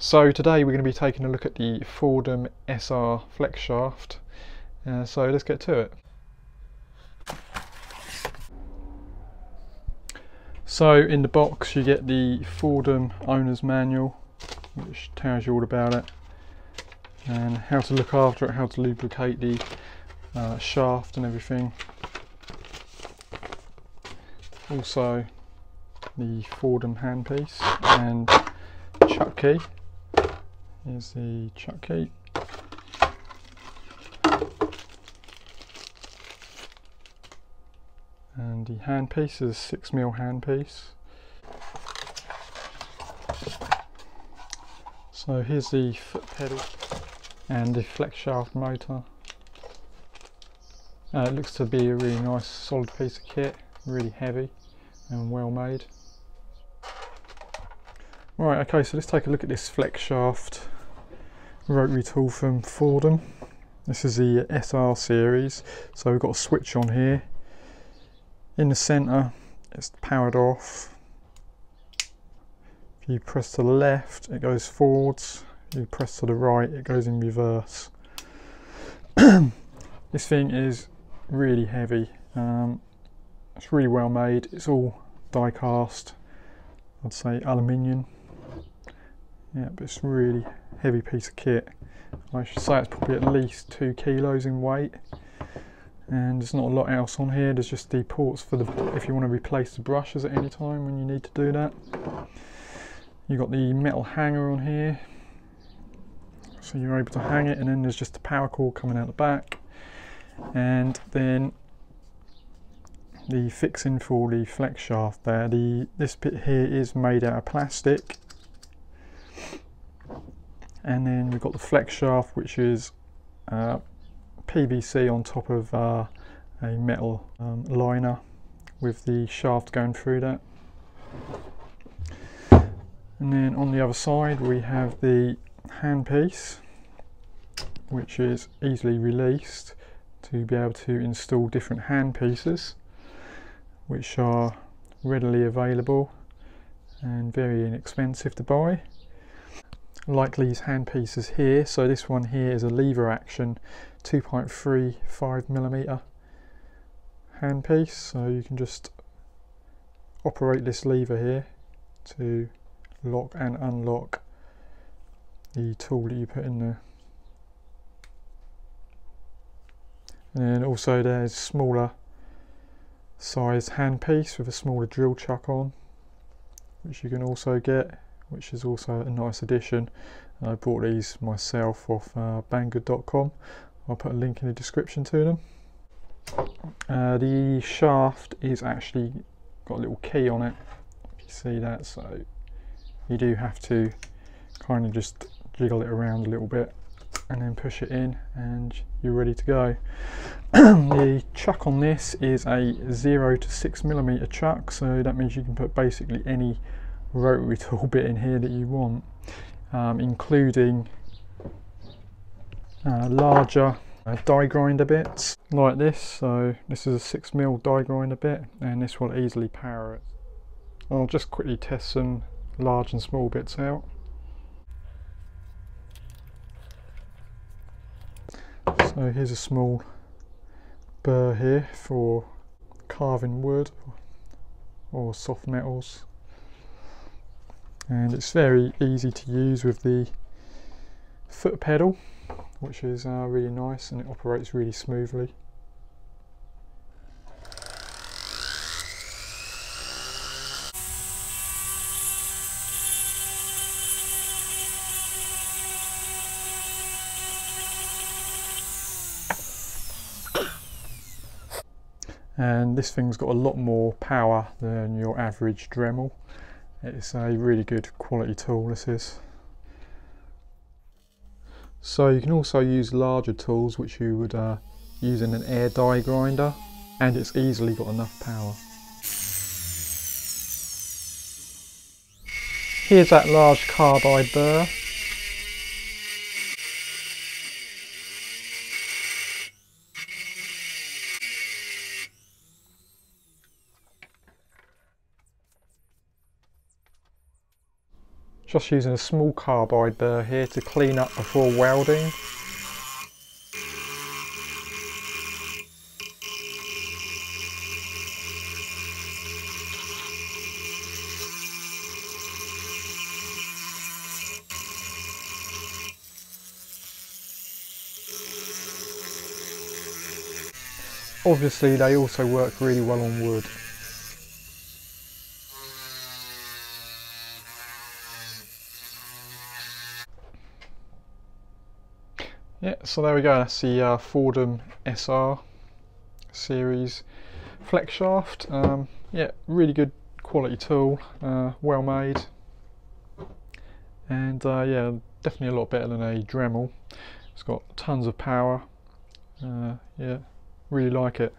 So today we're going to be taking a look at the Foredom SR flex shaft. Uh, so let's get to it. So in the box you get the Foredom owner's manual which tells you all about it and how to look after it, how to lubricate the uh, shaft and everything. Also the Foredom handpiece and chuck key. Here's the chuck key. And the handpiece is a 6mm handpiece. So here's the foot pedal and the flex shaft motor. Uh, it looks to be a really nice solid piece of kit, really heavy and well made. Right, okay, so let's take a look at this flex shaft rotary tool from Foredom. This is the SR series, so we've got a switch on here. In the centre, it's powered off. If you press to the left, it goes forwards. If you press to the right, it goes in reverse. this thing is really heavy. Um, it's really well made. It's all die cast. I'd say aluminium. Yeah, but it's a really heavy piece of kit. I should say it's probably at least two kilos in weight. And there's not a lot else on here. There's just the ports for the if you want to replace the brushes at any time when you need to do that. You've got the metal hanger on here. So you're able to hang it and then there's just the power cord coming out the back. And then the fixing for the flex shaft there. The This bit here is made out of plastic and then we've got the flex shaft which is uh, PVC on top of uh, a metal um, liner with the shaft going through that. And then on the other side we have the handpiece which is easily released to be able to install different handpieces which are readily available and very inexpensive to buy like these handpieces here. So this one here is a lever action 2.35 millimeter handpiece. So you can just operate this lever here to lock and unlock the tool that you put in there. And then also there's smaller size handpiece with a smaller drill chuck on which you can also get which is also a nice addition. I bought these myself off uh, banggood.com. I'll put a link in the description to them. Uh, the shaft is actually got a little key on it, if you see that, so you do have to kind of just jiggle it around a little bit and then push it in and you're ready to go. the chuck on this is a 0 to 6 millimeter chuck so that means you can put basically any rotary tool bit in here that you want, um, including uh, larger uh, die grinder bits like this. So this is a 6mm die grinder bit and this will easily power it. I'll just quickly test some large and small bits out. So here's a small burr here for carving wood or soft metals and it's very easy to use with the foot pedal which is uh, really nice and it operates really smoothly. and this thing's got a lot more power than your average Dremel it's a really good quality tool this is. So you can also use larger tools which you would uh, use in an air die grinder and it's easily got enough power. Here's that large carbide burr Just using a small carbide burr here to clean up before welding. Obviously they also work really well on wood. Yeah, so there we go, that's the uh, Foredom SR series flex shaft. Um, yeah, really good quality tool, uh, well made. And uh, yeah, definitely a lot better than a Dremel. It's got tons of power. Uh, yeah, really like it.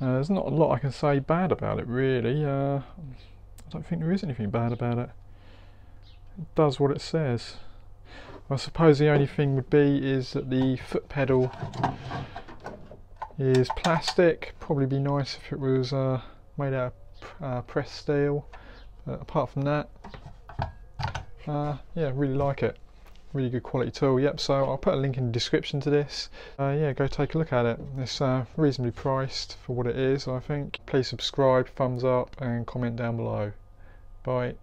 Uh, there's not a lot I can say bad about it really. Uh, I don't think there is anything bad about it. It does what it says. I suppose the only thing would be is that the foot pedal is plastic. Probably be nice if it was uh, made out of uh, pressed steel. But apart from that, uh, yeah, really like it. Really good quality tool. Yep so I'll put a link in the description to this. Uh, yeah go take a look at it. It's uh, reasonably priced for what it is I think. Please subscribe thumbs up and comment down below. Bye